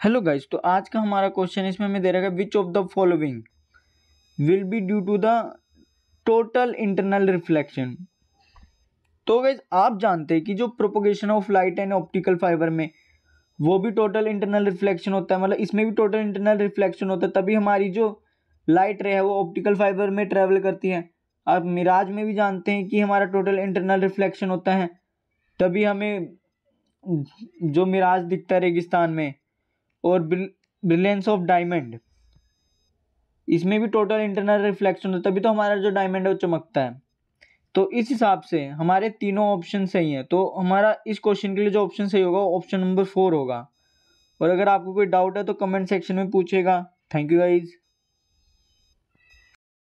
Hello guys तो आज का हमारा क्वेश्चन इसमें हमें दे रखा है which of the following will be due to the total internal reflection तो गाइस आप जानते हैं कि जो propagation of light and optical fibre में वो भी टोटल इंटरनल रिफ्लेक्शन होता है मतलब इसमें भी टोटल इंटरनल रिफ्लेक्शन होता है, तभी हमारी जो लाइट रे है, वो ऑप्टिकल फाइबर में ट्रेवल करती है। आप मिराज में भी जानते हैं कि हमारा टोटल इंटरनल रिफ्लेक्शन होता है, तभी हमें जो मिराज दिखता है रेगिस्तान में और ब्रिलियंस ऑफ़ डायमंड इसमें भी टोटल इंटरनल रिफ्लेक्शन होता है, तभी तो हमारा जो डायमंड है वो चमकता है। तो इस हिसाब से हमारे तीनों ऑप्शन सही हैं तो हमारा इस क्वेश्चन के लिए जो ऑप्शन सही होगा ऑप्शन नंबर फोर होगा। और अगर आपको कोई डाउट है तो कमेंट सेक्शन में पूछेगा। Thank you guys